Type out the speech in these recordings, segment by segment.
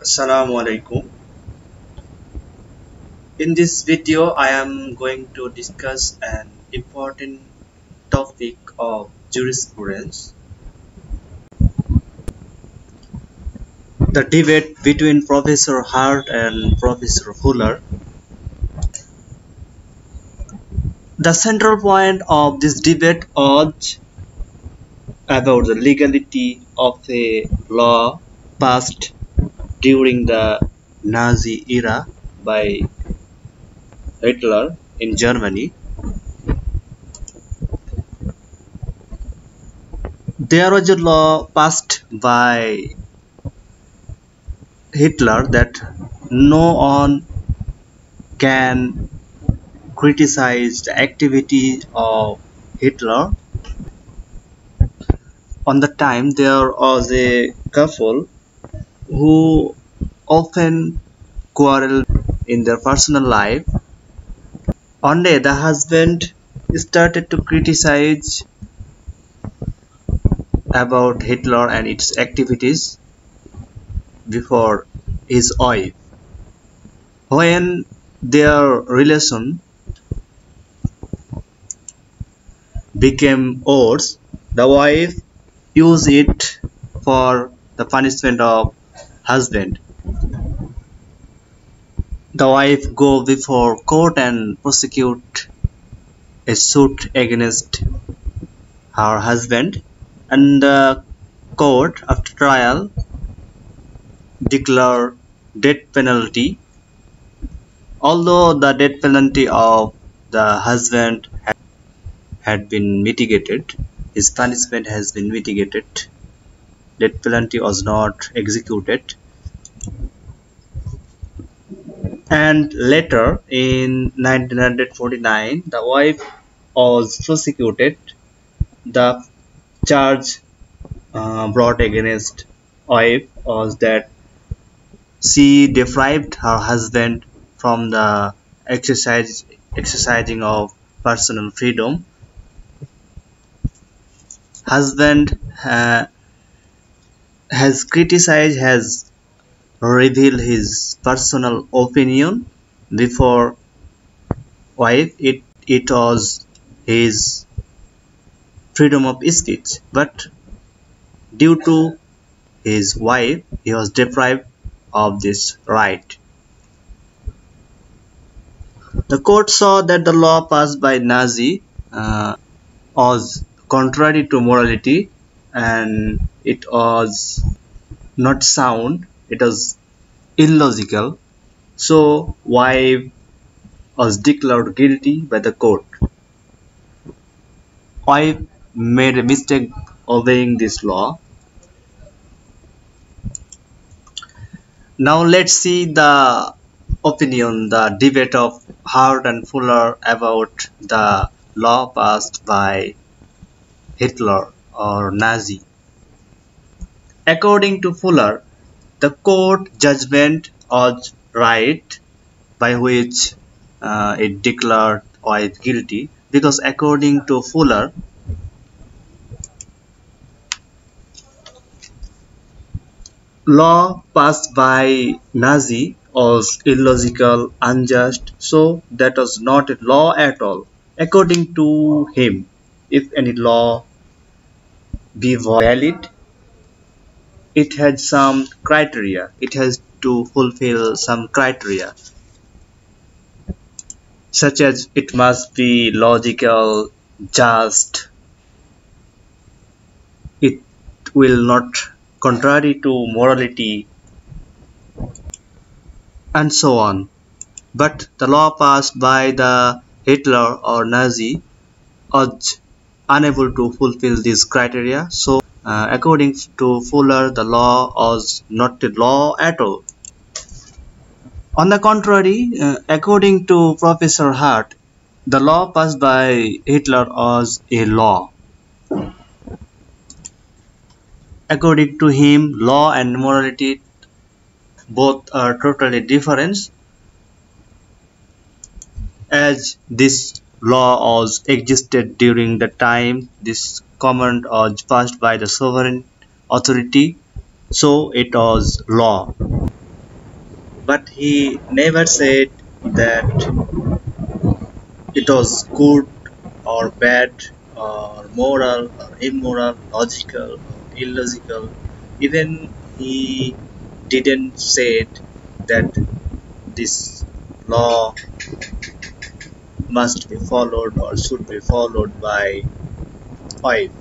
Assalamu alaikum. In this video, I am going to discuss an important topic of jurisprudence. The debate between Professor Hart and Professor Fuller. The central point of this debate was about the legality of a law passed during the Nazi era by Hitler in Germany. There was a law passed by Hitler that no one can criticize the activity of Hitler. On the time there was a couple who often quarrel in their personal life. One day, the husband started to criticize about Hitler and its activities before his wife. When their relation became worse, the wife used it for the punishment of husband. The wife go before court and prosecute a suit against her husband. And the court after trial declare death penalty. Although the death penalty of the husband had been mitigated his punishment has been mitigated death penalty was not executed. And later in 1949 the wife was prosecuted. The charge uh, brought against wife was that she deprived her husband from the exercise exercising of personal freedom. Husband uh, has criticized has revealed his personal opinion before wife. It it was his freedom of speech. But due to his wife he was deprived of this right. The court saw that the law passed by Nazi uh, was contrary to morality and it was not sound it was illogical. So wife was declared guilty by the court? Wife made a mistake obeying this law. Now let's see the opinion the debate of Hart and Fuller about the law passed by Hitler or Nazi. According to Fuller, the court judgment was right by which uh, it declared White guilty because according to Fuller, law passed by Nazi was illogical, unjust, so that was not a law at all. According to him, if any law be valid it has some criteria. It has to fulfill some criteria such as it must be logical just. It will not contrary to morality and so on. But the law passed by the Hitler or Nazi was unable to fulfill these criteria. So uh, according to Fuller the law was not a law at all. On the contrary uh, according to Professor Hart the law passed by Hitler was a law. According to him law and morality both are totally different. As this law was existed during the time this command was passed by the sovereign authority so it was law. But he never said that it was good or bad or moral or immoral logical or illogical. Even he didn't say that this law must be followed or should be followed by five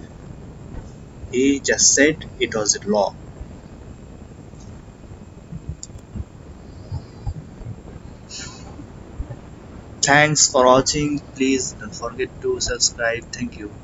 he just said it was a law. Thanks for watching. Please don't forget to subscribe. Thank you